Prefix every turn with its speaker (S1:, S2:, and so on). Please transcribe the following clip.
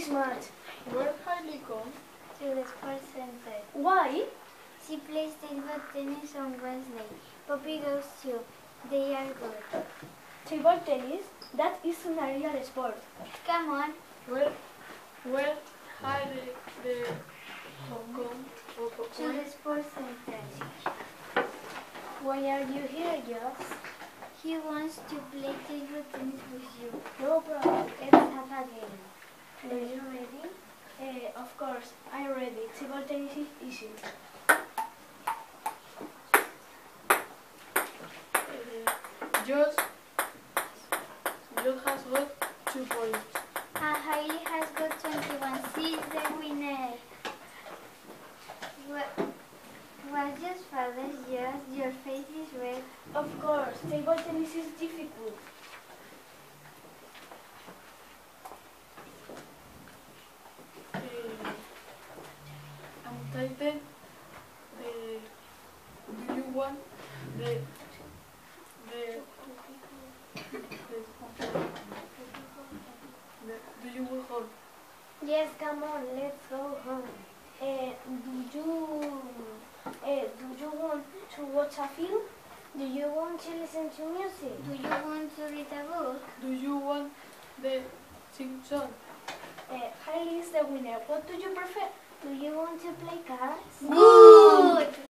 S1: this match.
S2: Where Hailey come?
S3: to the sports center.
S1: Why?
S3: She plays table tennis on Wednesday. Poppy goes too. They are good.
S1: Table tennis? That isn't a real sport.
S3: Come on.
S2: Where where Hailey the come?
S3: To the sports center.
S1: Why are you here, Joss?
S3: He wants to play table tennis with you.
S1: No problem.
S3: Let's have a game. Are you ready?
S1: Uh, of course, I'm ready. Table tennis is easy.
S2: Uh, Josh Josh has got two points.
S3: And Hailey has got 21. She's the winner. What, what's your father's yours? Your face is red.
S1: Of course, table tennis is difficult.
S2: Uh, I'm typing the do you want the the, the, the do you want home?
S1: Yes, come on, let's go home. Uh, do you uh, do you want to watch a film? Do you want to listen to music?
S3: Do you want to read a book?
S2: Do you want the sing song?
S1: Uh, Hailey is the winner. What do you prefer?
S3: Do you want to play cards?
S1: Good!